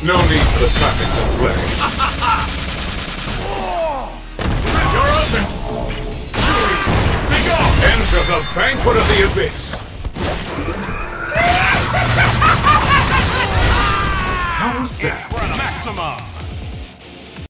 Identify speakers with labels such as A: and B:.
A: No need for the clapping and flaring.
B: You're open! Begone!
A: Enter the banquet of the abyss! How's that? Maxima!